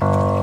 Bye.